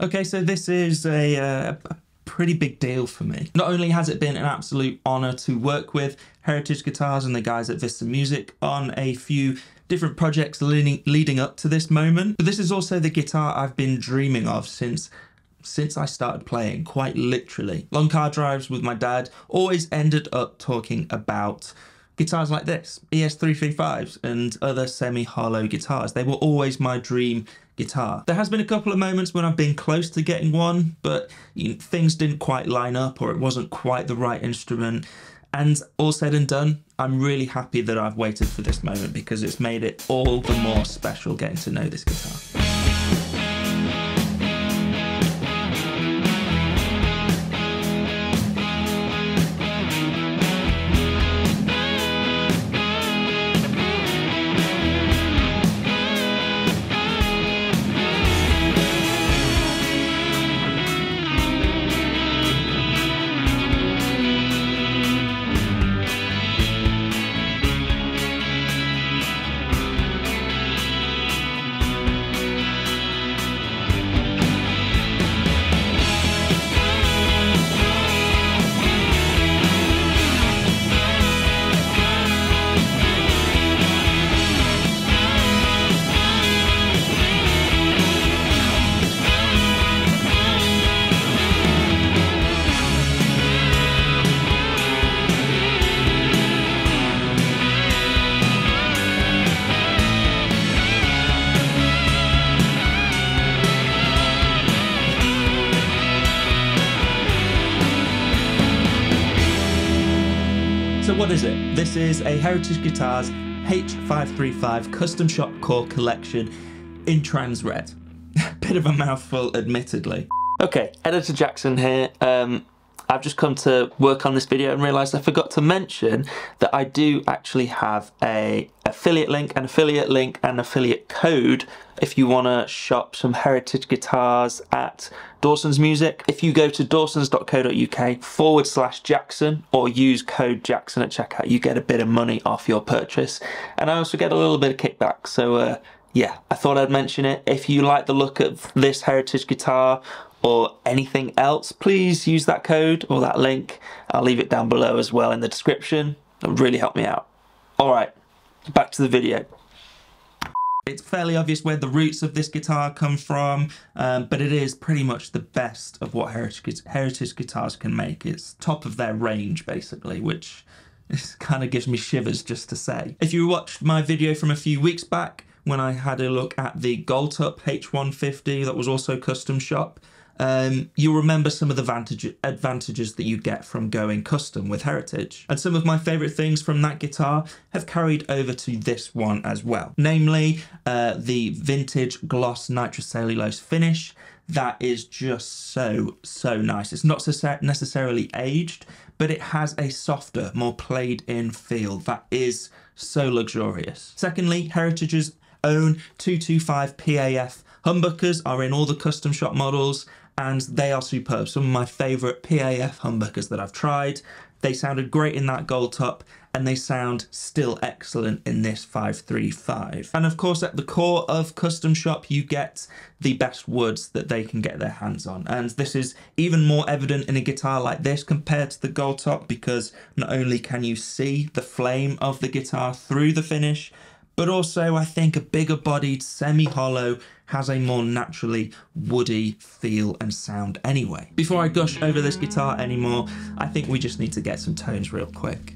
Okay, so this is a, uh, pretty big deal for me. Not only has it been an absolute honour to work with Heritage Guitars and the guys at Vista Music on a few different projects leading, leading up to this moment, but this is also the guitar I've been dreaming of since since I started playing, quite literally. Long car drives with my dad always ended up talking about guitars like this, ES335s and other semi-hollow guitars. They were always my dream guitar. There has been a couple of moments when I've been close to getting one, but you know, things didn't quite line up or it wasn't quite the right instrument. And all said and done, I'm really happy that I've waited for this moment because it's made it all the more special getting to know this guitar. What is it? This is a Heritage Guitars H535 Custom Shop Core Collection in trans red. Bit of a mouthful, admittedly. Okay, Editor Jackson here. Um, I've just come to work on this video and realised I forgot to mention that I do actually have a affiliate link, an affiliate link and affiliate code if you want to shop some heritage guitars at Dawson's Music. If you go to dawsons.co.uk forward slash Jackson or use code Jackson at checkout, you get a bit of money off your purchase. And I also get a little bit of kickback. So uh, yeah, I thought I'd mention it. If you like the look of this heritage guitar or anything else, please use that code or that link. I'll leave it down below as well in the description. It would really help me out. All right, back to the video. It's fairly obvious where the roots of this guitar come from, um, but it is pretty much the best of what heritage, heritage guitars can make. It's top of their range, basically, which kind of gives me shivers just to say. If you watched my video from a few weeks back, when I had a look at the Goldtop H150 that was also custom shop, um, you'll remember some of the vantage, advantages that you get from going custom with Heritage. And some of my favourite things from that guitar have carried over to this one as well. Namely, uh, the vintage gloss nitrocellulose finish. That is just so, so nice. It's not necessarily aged, but it has a softer, more played in feel that is so luxurious. Secondly, Heritage's own 225 PAF humbuckers are in all the custom shop models and they are superb. Some of my favourite PAF humbuckers that I've tried. They sounded great in that gold top and they sound still excellent in this 535. And of course at the core of Custom Shop you get the best woods that they can get their hands on and this is even more evident in a guitar like this compared to the gold top because not only can you see the flame of the guitar through the finish but also I think a bigger bodied semi-hollow has a more naturally woody feel and sound anyway. Before I gush over this guitar anymore, I think we just need to get some tones real quick.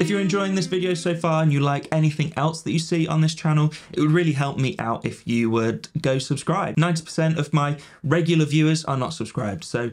If you're enjoying this video so far and you like anything else that you see on this channel, it would really help me out if you would go subscribe. 90% of my regular viewers are not subscribed. So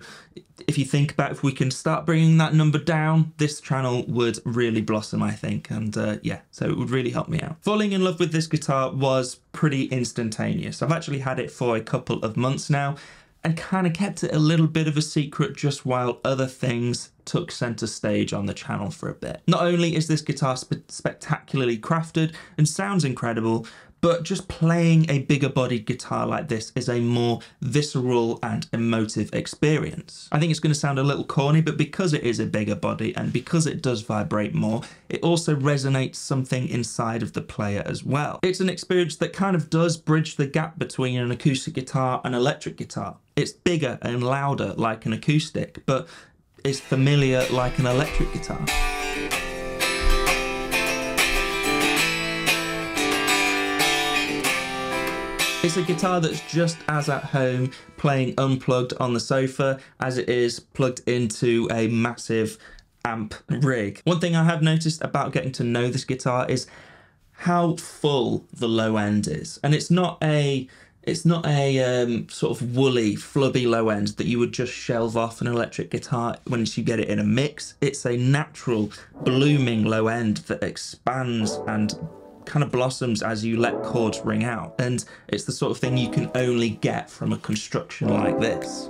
if you think about if we can start bringing that number down, this channel would really blossom, I think. And uh, yeah, so it would really help me out. Falling in love with this guitar was pretty instantaneous. I've actually had it for a couple of months now and kind of kept it a little bit of a secret just while other things took center stage on the channel for a bit. Not only is this guitar spe- spectacularly crafted and sounds incredible, but just playing a bigger bodied guitar like this is a more visceral and emotive experience. I think it's going to sound a little corny, but because it is a bigger body and because it does vibrate more, it also resonates something inside of the player as well. It's an experience that kind of does bridge the gap between an acoustic guitar and electric guitar. It's bigger and louder like an acoustic, but it's familiar like an electric guitar. It's a guitar that's just as at home playing unplugged on the sofa as it is plugged into a massive amp rig. One thing I have noticed about getting to know this guitar is how full the low end is. And it's not a it's not a um, sort of woolly, flubby low end that you would just shelve off an electric guitar once you get it in a mix. It's a natural, blooming low end that expands and kind of blossoms as you let chords ring out. And it's the sort of thing you can only get from a construction like this.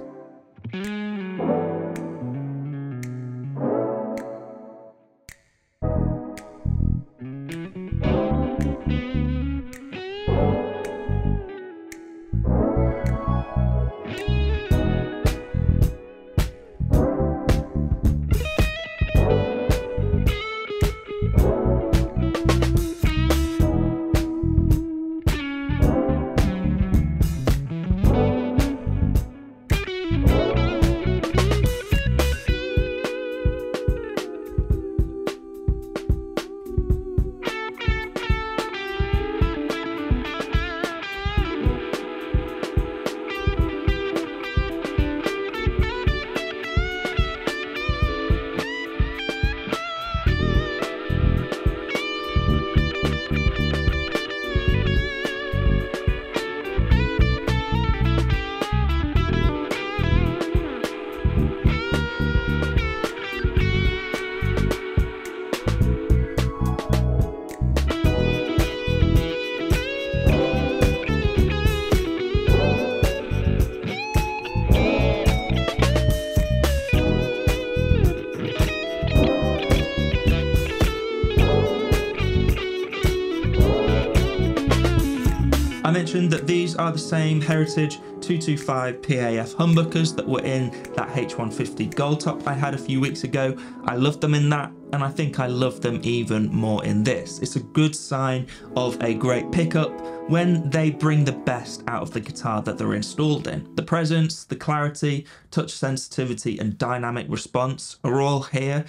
Are the same Heritage 225 PAF humbuckers that were in that H150 Gold Top I had a few weeks ago. I loved them in that and I think I love them even more in this. It's a good sign of a great pickup when they bring the best out of the guitar that they're installed in. The presence, the clarity, touch sensitivity and dynamic response are all here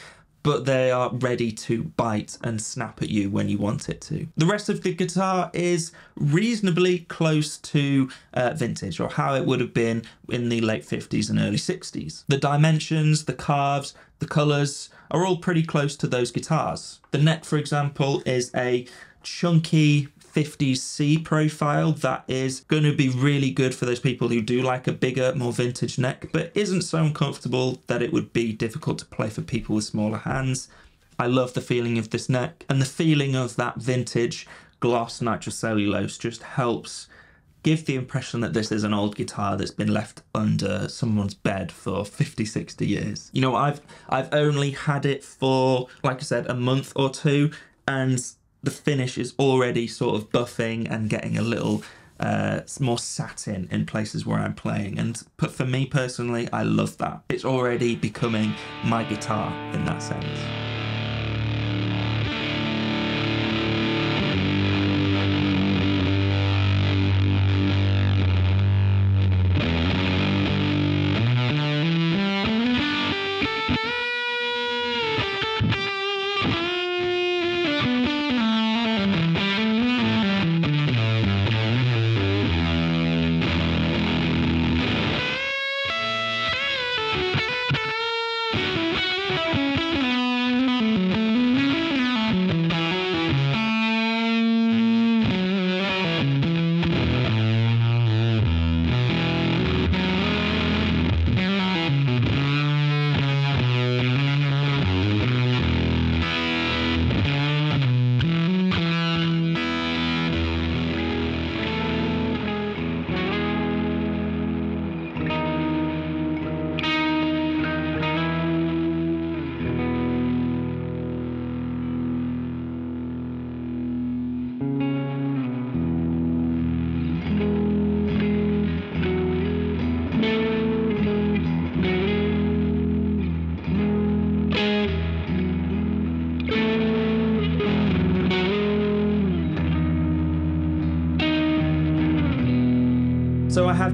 but they are ready to bite and snap at you when you want it to. The rest of the guitar is reasonably close to uh, vintage or how it would have been in the late 50s and early 60s. The dimensions, the carves, the colours are all pretty close to those guitars. The neck, for example, is a chunky 50C profile that is going to be really good for those people who do like a bigger, more vintage neck, but isn't so uncomfortable that it would be difficult to play for people with smaller hands. I love the feeling of this neck, and the feeling of that vintage gloss nitrocellulose just helps give the impression that this is an old guitar that's been left under someone's bed for 50 60 years you know i've i've only had it for like i said a month or two and the finish is already sort of buffing and getting a little uh, more satin in places where I'm playing. And but for me personally, I love that. It's already becoming my guitar in that sense.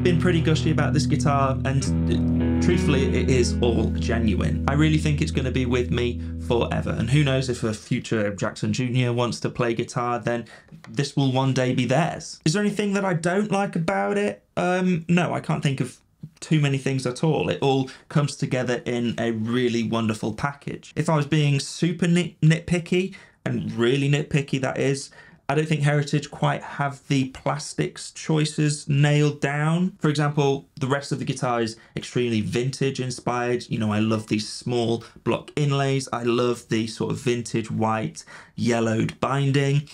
Been pretty gushy about this guitar, and uh, truthfully, it is all genuine. I really think it's going to be with me forever. And who knows if a future Jackson Jr. wants to play guitar, then this will one day be theirs. Is there anything that I don't like about it? Um, no, I can't think of too many things at all. It all comes together in a really wonderful package. If I was being super nit- nitpicky, and really nitpicky that is, I don't think Heritage quite have the plastics choices nailed down. For example, the rest of the guitar is extremely vintage inspired. You know, I love these small block inlays. I love the sort of vintage white yellowed binding.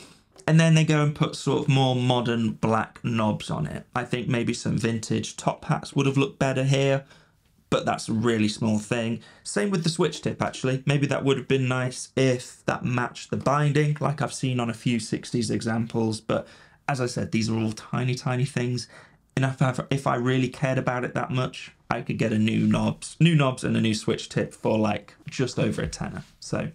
And then they go and put sort of more modern black knobs on it. I think maybe some vintage top hats would have looked better here but that's a really small thing. Same with the switch tip actually. Maybe that would have been nice if that matched the binding like I've seen on a few 60s examples, but as I said, these are all tiny, tiny things. And if I, if I really cared about it that much, I could get a new knobs, new knobs and a new switch tip for like just over a tenner. So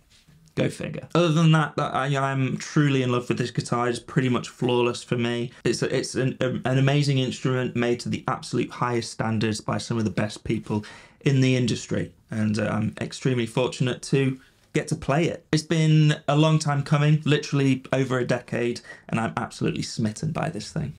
Go figure. Other than that, I, am truly in love with this guitar. It's pretty much flawless for me. It's a, it's an, an amazing instrument made to the absolute highest standards by some of the best people in the industry, and uh, I'm extremely fortunate to get to play it. It's been a long time coming, literally over a decade, and I'm absolutely smitten by this thing.